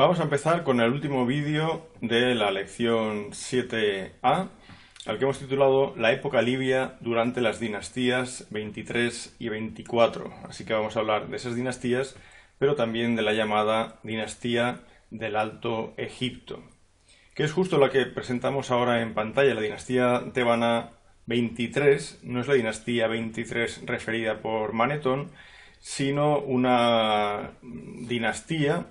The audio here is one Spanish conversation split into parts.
Vamos a empezar con el último vídeo de la lección 7a, al que hemos titulado La época libia durante las dinastías 23 y 24. Así que vamos a hablar de esas dinastías, pero también de la llamada dinastía del Alto Egipto, que es justo la que presentamos ahora en pantalla. La dinastía tebana 23 no es la dinastía 23 referida por Manetón, sino una dinastía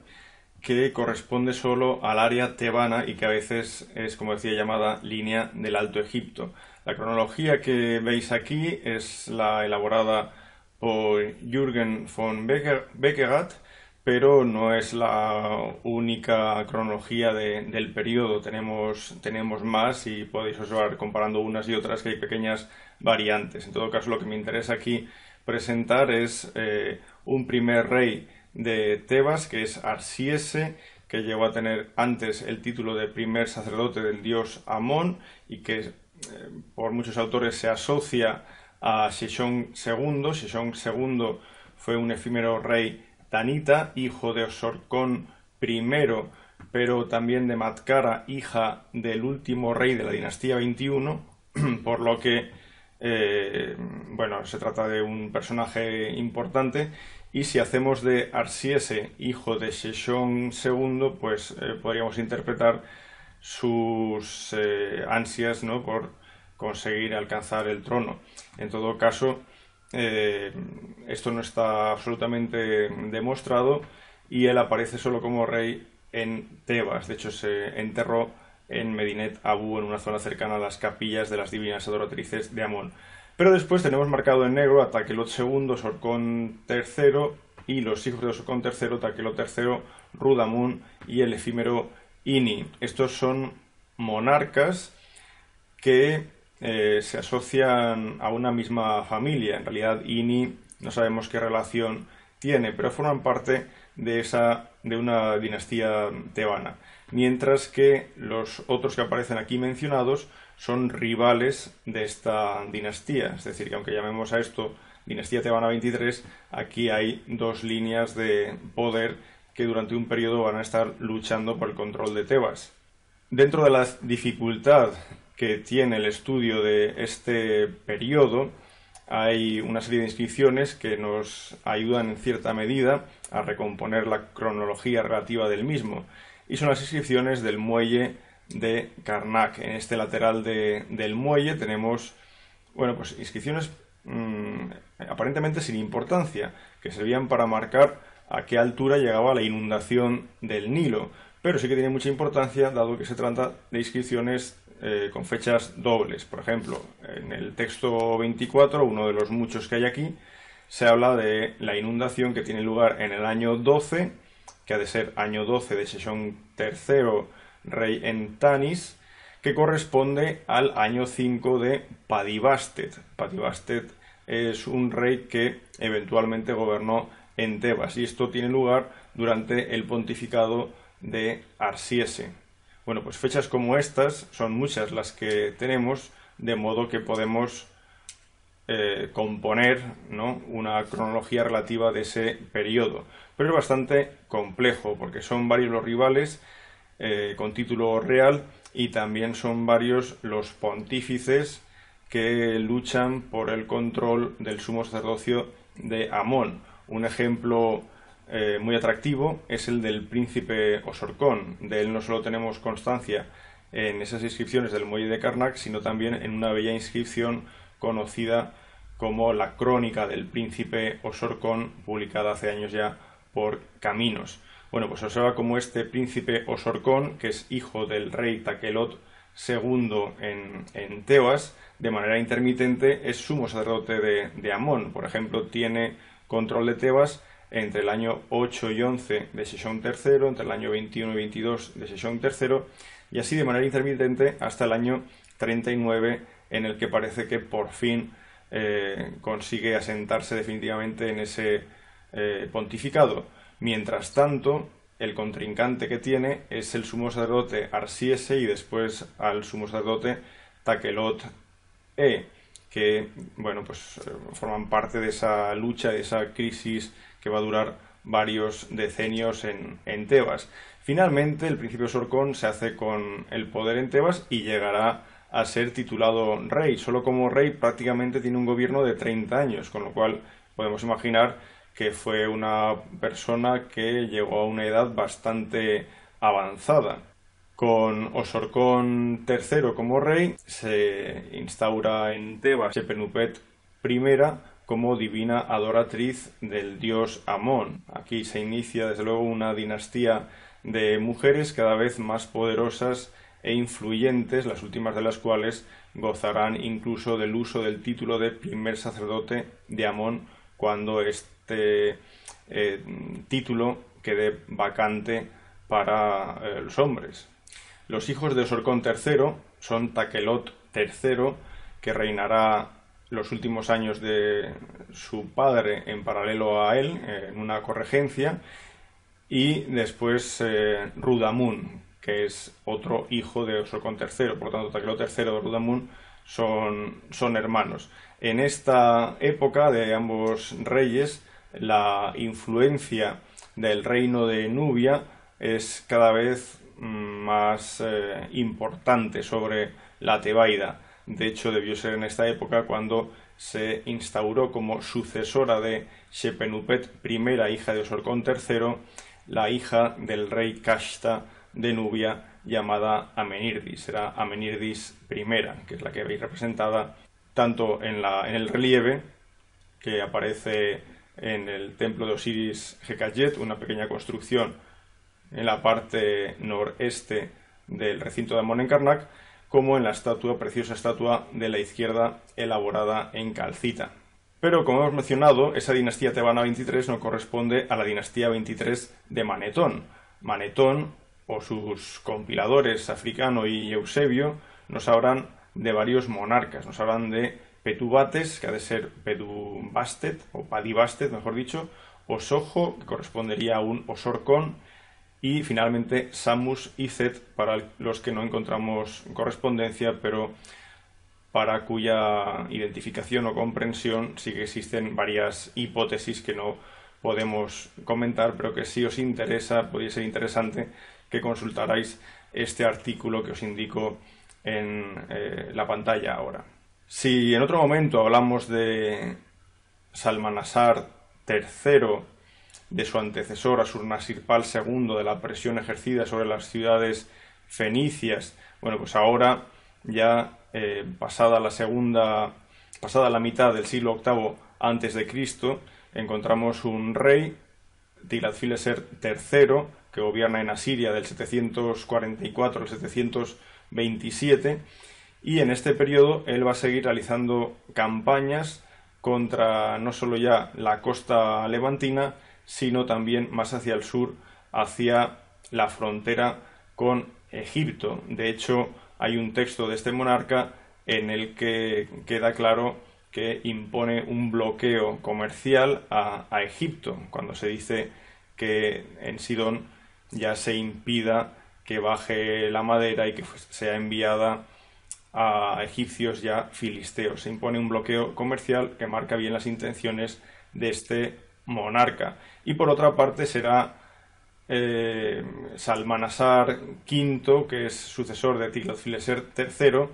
que corresponde solo al área tebana y que a veces es, como decía, llamada línea del Alto Egipto. La cronología que veis aquí es la elaborada por Jürgen von Beckerath, pero no es la única cronología del periodo. Tenemos, tenemos más y podéis observar comparando unas y otras que hay pequeñas variantes. En todo caso, lo que me interesa aquí presentar es eh, un primer rey de Tebas, que es Arsiese, que llegó a tener antes el título de primer sacerdote del dios Amón y que eh, por muchos autores se asocia a Sheshon II. Sheshon II fue un efímero rey tanita, hijo de Osorcón I, pero también de Matkara, hija del último rey de la dinastía 21, por lo que eh, bueno, se trata de un personaje importante y si hacemos de Arsiese hijo de Sheshon II, pues eh, podríamos interpretar sus eh, ansias ¿no? por conseguir alcanzar el trono. En todo caso, esto no está absolutamente demostrado y él aparece solo como rey en Tebas. De hecho, se enterró en Medinet Abu, en una zona cercana a las capillas de las divinas adoratrices de Amón. Pero después tenemos marcado en negro a Taquelot II, Sorcón III y los hijos de Sorcón III, Taquelot III, Rudamun y el efímero Ini. Estos son monarcas que eh, se asocian a una misma familia. En realidad, Ini no sabemos qué relación tiene, pero forman parte de, esa, de una dinastía tebana mientras que los otros que aparecen aquí mencionados son rivales de esta dinastía. Es decir, que aunque llamemos a esto dinastía tebana 23, aquí hay dos líneas de poder que durante un periodo van a estar luchando por el control de Tebas. Dentro de la dificultad que tiene el estudio de este periodo, hay una serie de inscripciones que nos ayudan en cierta medida a recomponer la cronología relativa del mismo y son las inscripciones del muelle de Karnak. En este lateral del muelle tenemos, bueno, pues inscripciones mm, aparentemente sin importancia, que servían para marcar a qué altura llegaba la inundación del Nilo, pero sí que tiene mucha importancia dado que se trata de inscripciones eh, con fechas dobles. Por ejemplo, en el texto 24, uno de los muchos que hay aquí, se habla de la inundación que tiene lugar en el año 12 que ha de ser año 12 de Sesión III, rey en Tanis, que corresponde al año 5 de Padibastet. Padibastet es un rey que eventualmente gobernó en Tebas y esto tiene lugar durante el pontificado de Arsiese. Bueno, pues fechas como estas son muchas las que tenemos, de modo que podemos eh, componer una cronología relativa de ese periodo. Pero es bastante complejo porque son varios los rivales eh, con título real y también son varios los pontífices que luchan por el control del sumo sacerdocio de Amón. Un ejemplo eh, muy atractivo es el del príncipe Osorcón. De él no solo tenemos constancia en esas inscripciones del muelle de Karnak, sino también en una bella inscripción conocida como La crónica del príncipe Osorcón, publicada hace años ya por Caminos. Bueno, pues observa como este príncipe Osorcón, que es hijo del rey Taquelot II en, Tebas, de manera intermitente es sumo sacerdote de, de Amón. Por ejemplo, tiene control de Tebas entre el año 8 y 11 de Sesión III, entre el año 21 y 22 de Sesión III, y así de manera intermitente hasta el año 39, en el que parece que por fin eh, consigue asentarse definitivamente en ese eh, pontificado. Mientras tanto, el contrincante que tiene es el sumo sacerdote Arsiese y después al sumo sacerdote Takelot E, que bueno, pues eh, forman parte de esa lucha, de esa crisis que va a durar varios decenios en, en Tebas. Finalmente, el príncipe Sorcón se hace con el poder en Tebas y llegará a ser titulado rey. Solo como rey prácticamente tiene un gobierno de 30 años, con lo cual podemos imaginar que fue una persona que llegó a una edad bastante avanzada. Con Osorcón III como rey se instaura en Tebas Shepenupet I como divina adoratriz del dios Amón. Aquí se inicia desde luego una dinastía de mujeres cada vez más poderosas e influyentes, las últimas de las cuales gozarán incluso del uso del título de primer sacerdote de Amón cuando este eh, título quede vacante para eh, los hombres. Los hijos de Osorcón III son Taquelot III, que reinará los últimos años de su padre en paralelo a él, en una corregencia, y después eh, Rudamun, que es otro hijo de Osorcón III. Por tanto, Taquelot III y Rudamun son, son hermanos. En esta época de ambos reyes, la influencia del reino de Nubia es cada vez mm, más eh, importante sobre la Tebaida. De hecho, debió ser en esta época cuando se instauró como sucesora de Shepenupet I, hija de Osorcón III, la hija del rey Kashta de Nubia llamada Amenirdis. Era Amenirdis I, que es la que veis representada tanto en, el relieve que aparece en el templo de Osiris Hekayet, una pequeña construcción en la parte noreste del recinto de Amon en Karnak, como en la estatua, preciosa estatua de la izquierda elaborada en calcita. Pero, como hemos mencionado, esa dinastía tebana 23 no corresponde a la dinastía 23 de Manetón. Manetón, o sus compiladores Africano y Eusebio, nos hablan de varios monarcas. Nos hablan de Petubates, que ha de ser Pedubastet, o Padibastet, mejor dicho, Osojo, que correspondería a un Osorcón, y finalmente Samus y Zet, para los que no encontramos correspondencia, pero para cuya identificación o comprensión sí que existen varias hipótesis que no podemos comentar, pero que si os interesa, podría ser interesante que consultarais este artículo que os indico en eh, la pantalla ahora. Si en otro momento hablamos de Salmanasar III, de su antecesor Asurnasirpal II, de la presión ejercida sobre las ciudades fenicias, bueno, pues ahora ya eh, pasada la segunda, pasada la mitad del siglo VIII antes de Cristo, encontramos un rey, Tilatfileser III, que gobierna en Asiria del 744 al 727, y en este periodo él va a seguir realizando campañas contra no solo ya la costa levantina, sino también más hacia el sur, hacia la frontera con Egipto. De hecho, hay un texto de este monarca en el que queda claro que impone un bloqueo comercial a, a Egipto, cuando se dice que en Sidón ya se impida que baje la madera y que sea enviada a egipcios ya filisteos. Se impone un bloqueo comercial que marca bien las intenciones de este monarca. Y por otra parte será eh, Salmanasar V, que es sucesor de Tiglath-Pileser III,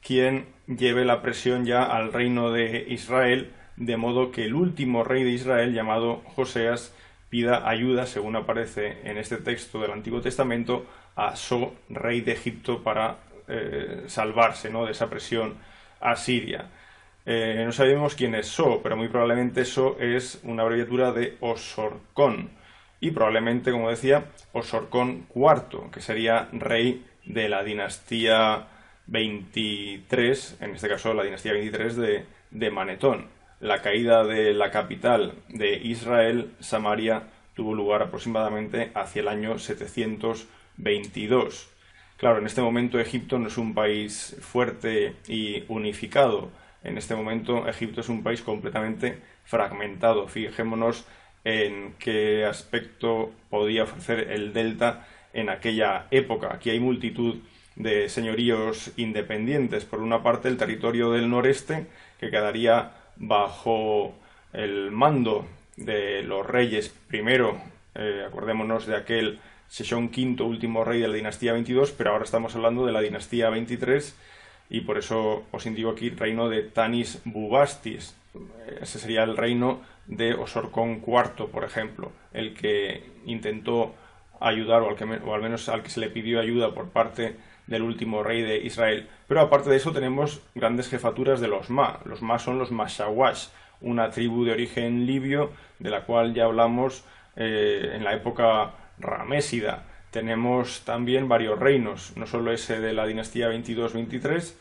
quien lleve la presión ya al reino de Israel, de modo que el último rey de Israel, llamado Joseas, pida ayuda, según aparece en este texto del Antiguo Testamento, a So, rey de Egipto, para eh, salvarse ¿no? de esa presión asiria. Eh, no sabemos quién es So, pero muy probablemente So es una abreviatura de Osorcón. Y probablemente, como decía, Osorcón IV, que sería rey de la dinastía 23, en este caso la dinastía 23 de, de Manetón. La caída de la capital de Israel, Samaria, tuvo lugar aproximadamente hacia el año 722. Claro, en este momento Egipto no es un país fuerte y unificado. En este momento Egipto es un país completamente fragmentado. Fijémonos en qué aspecto podía ofrecer el delta en aquella época. Aquí hay multitud de señoríos independientes. Por una parte, el territorio del noreste, que quedaría bajo el mando de los reyes, primero, eh, acordémonos de aquel Sejong V, último rey de la dinastía 22, pero ahora estamos hablando de la dinastía 23 y por eso os indico aquí reino de Tanis Bubastis. Ese sería el reino de Osorcón IV, por ejemplo, el que intentó ayudar o al, que, o al menos al que se le pidió ayuda por parte del último rey de Israel. Pero aparte de eso tenemos grandes jefaturas de los Ma. Los Ma son los Mashawash, una tribu de origen libio de la cual ya hablamos eh, en la época ramésida. Tenemos también varios reinos, no solo ese de la dinastía 22-23,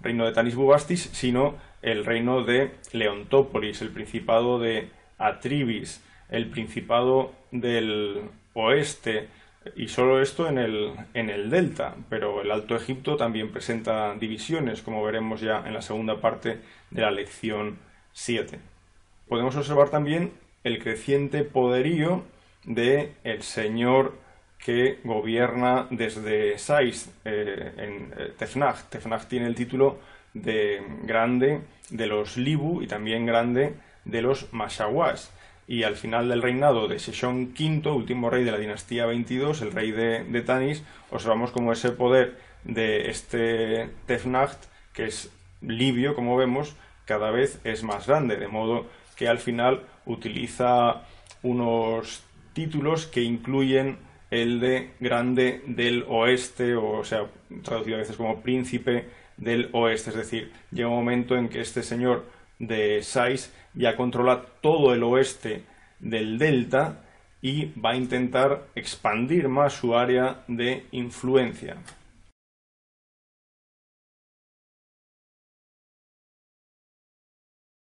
reino de Tanis Bubastis, sino el reino de Leontópolis, el principado de Atribis, el principado del oeste, y solo esto en el, en el delta, pero el Alto Egipto también presenta divisiones, como veremos ya en la segunda parte de la lección 7. Podemos observar también el creciente poderío de el señor que gobierna desde Sais eh, en eh, Tefnach. Tefnach tiene el título de grande de los Libu y también grande de los Mashawas. Y al final del reinado de Sejong V, último rey de la dinastía 22, el rey de, Tanis, observamos como ese poder de este Tefnacht, que es libio, como vemos, cada vez es más grande, de modo que al final utiliza unos títulos que incluyen el de grande del oeste, o, sea, traducido a veces como príncipe del oeste. Es decir, llega un momento en que este señor de Sais ya controla todo el oeste del delta y va a intentar expandir más su área de influencia.